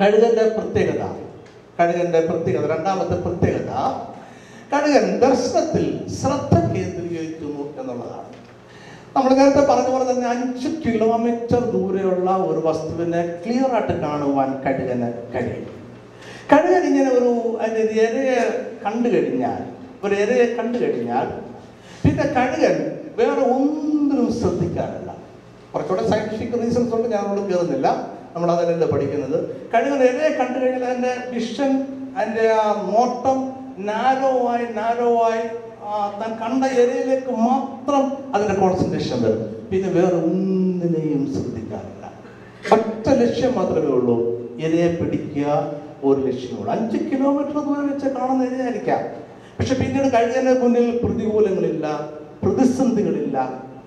കഴുകന്റെ പ്രത്യേകത. കഴുകന്റെ പ്രത്യേകത രണ്ടാമത്തെ പ്രത്യേകത കഴുകൻ ദർശനത്തിൽ ശ്രദ്ധ കേന്ദ്രീകരിക്കുന്നു എന്നുള്ളതാണ്. നമ്മൾ നേരത്തെ പറഞ്ഞ പോലെ തന്നെ അഞ്ച് കിലോമീറ്റർ ദൂരെയുള്ള ഒരു വസ്തുവിനെ ക്ലിയർ ആയിട്ട് കാണുവാൻ കഴുകന് കഴിയും. കഴുകൻ ഇങ്ങനെ ഒരു ഇരയെ കണ്ടു കഴിഞ്ഞാൽ ഒരു ഇരയെ കണ്ടു കഴിഞ്ഞാൽ പിന്നെ കഴുകൻ വേറെ ഒന്നിനും ശ്രദ്ധിക്കാറില്ല. കുറച്ചുകൂടെ സയന്റിഫിക് റീസൺസ് കൊണ്ട് ഞാൻ കയറുന്നില്ല നമ്മൾ അതിലല്ല പഠിക്കുന്നത്. കഴിഞ്ഞ നേരെ കണ്ടു കഴിഞ്ഞാൽ അതിന്റെ വിഷൻ അതിന്റെ ആ നോട്ടം നാരോ ആയി ആയി താൻ കണ്ട എരയിലേക്ക് മാത്രം അതിന്റെ കോൺസെൻട്രേഷൻ വരും. പിന്നെ വേറെ ഒന്നിനെയും ശ്രദ്ധിക്കാറില്ല. ഒറ്റ ലക്ഷ്യം മാത്രമേ ഉള്ളൂ. ഇരയെ പിടിക്കുക ഒരു ലക്ഷ്യമുള്ളൂ അഞ്ച് കിലോമീറ്റർ ദൂരം വെച്ച് കാണുന്ന ഇരയായിരിക്കാം പക്ഷെ പിന്നീട് കഴിഞ്ഞതിന് മുന്നിൽ പ്രതികൂലങ്ങളില്ല പ്രതിസന്ധികളില്ല.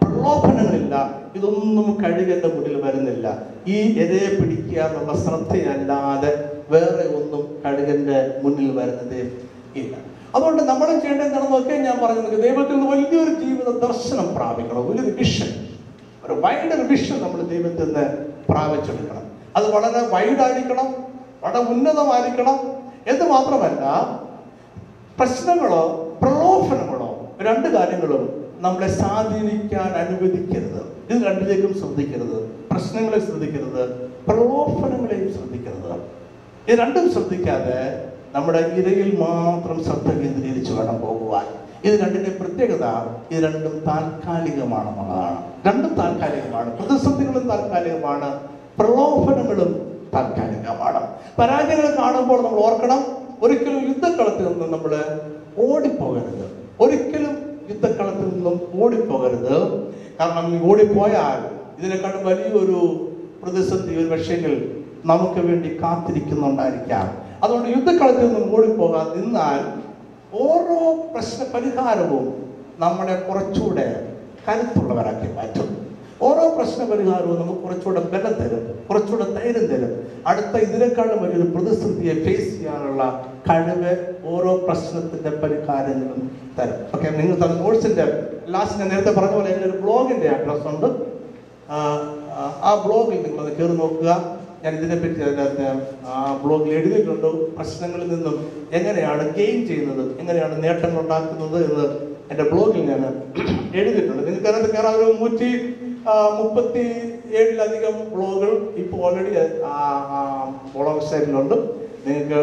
പ്രലോഭനങ്ങളില്ല ഇതൊന്നും കഴുകന്റെ മുന്നിൽ വരുന്നില്ല ഈ എരയെ പിടിക്കുക എന്നുള്ള ശ്രദ്ധയല്ലാതെ വേറെ ഒന്നും കഴുകന്റെ മുന്നിൽ വരുന്നതേ ഇല്ല. അതുകൊണ്ട് നമ്മൾ ചെയ്യേണ്ടത് എന്താണെന്ന് നോക്കിയാൽ ഞാൻ പറഞ്ഞു നോക്കി ദൈവത്തിൽ നിന്ന് വലിയൊരു ജീവിത ദർശനം പ്രാപിക്കണം. വലിയൊരു വിഷൻ ഒരു വൈഡ് വിഷൻ നമ്മൾ ദൈവത്തിൽ നിന്ന് പ്രാപിച്ചെടുക്കണം. അത് വളരെ വൈഡായിരിക്കണം വളരെ ഉന്നതമായിരിക്കണം. എന്ന് മാത്രമല്ല പ്രശ്നങ്ങളോ പ്രലോഭനങ്ങളോ രണ്ട് കാര്യങ്ങളും നമ്മളെ സ്വാധീനിക്കാൻ അനുവദിക്കരുത്. ഇത് രണ്ടിലേക്കും ശ്രദ്ധിക്കരുത്. പ്രശ്നങ്ങളെ ശ്രദ്ധിക്കരുത്. പ്രലോഭനങ്ങളെയും ശ്രദ്ധിക്കരുത്. ഇത് രണ്ടും ശ്രദ്ധിക്കാതെ നമ്മുടെ ഇരയിൽ മാത്രം ശ്രദ്ധ കേന്ദ്രീകരിച്ച് വേണം പോകുവാൻ. ഇത് രണ്ടിന്റെ പ്രത്യേകത ഇത് രണ്ടും താൽക്കാലികമാണെന്നുള്ളതാണ് രണ്ടും താൽക്കാലികമാണ്. പ്രതിസന്ധികളും താൽക്കാലികമാണ്. പ്രലോഭനങ്ങളും താൽക്കാലികമാണ്. പരാജയങ്ങൾ കാണുമ്പോൾ നമ്മൾ ഓർക്കണം ഒരിക്കലും യുദ്ധക്കളത്തിൽ നിന്ന് നമ്മൾ ഓടിപ്പോകരുത്. ഒരിക്കലും യുദ്ധക്കളത്തിൽ നിന്നും ഓടിപ്പോകരുത്. കാരണം നീ ഓടിപ്പോയാൽ ഇതിനേക്കാൾ വലിയൊരു പ്രതിസന്ധി ഒരു പക്ഷേങ്കിൽ നമുക്ക് വേണ്ടി കാത്തിരിക്കുന്നുണ്ടായിരിക്കാം. അതുകൊണ്ട് യുദ്ധക്കളത്തിൽ നിന്നും ഓടിപ്പോകാൻ നിന്നാൽ ഓരോ പ്രശ്ന പരിഹാരവും നമ്മളെ കുറച്ചുകൂടെ കരുത്തുള്ളവരാക്കി മാറ്റും. ഓരോ പ്രശ്ന പരിഹാരവും നമുക്ക് കുറച്ചുകൂടെ ബലം തരും കുറച്ചുകൂടെ ധൈര്യം തരും. അടുത്ത ഇതിനേക്കാളും വലിയൊരു പ്രതിസന്ധിയെ ഫേസ് ചെയ്യാനുള്ള കഴിവ് ഓരോ പ്രശ്നത്തിന്റെ പരിഹാരങ്ങളും തരും. ഓക്കെ നിങ്ങൾ തന്നെ നോട്ട്സിന്റെ ലാസ്റ്റ് ഞാൻ നേരത്തെ പറഞ്ഞ പോലെ എന്റെ ഒരു ബ്ലോഗിന്റെ അഡ്രസ് ഉണ്ട്. ആ, ബ്ലോഗിൽ നിങ്ങൾ അത് കയറി നോക്കുക. ഞാൻ ഇതിനെപ്പറ്റി അതിനകത്ത് ആ ബ്ലോഗിൽ എഴുതിയിട്ടുണ്ട്. പ്രശ്നങ്ങളിൽ നിന്നും എങ്ങനെയാണ് ഗെയിം ചെയ്യുന്നത് എങ്ങനെയാണ് നേട്ടങ്ങൾ ഉണ്ടാക്കുന്നത് എന്ന് എന്റെ ബ്ലോഗിൽ ഞാൻ എഴുതിയിട്ടുണ്ട്. നിങ്ങൾക്ക് അതിനകത്ത് കയറാൻ ഒരു നൂറ്റി മുപ്പത്തി ഏഴിലധികം ബ്ലോഗുകൾ ഇപ്പോൾ ഓൾറെഡി ബ്ലോഗ് സൈറ്റിലുണ്ട് നിങ്ങൾക്ക്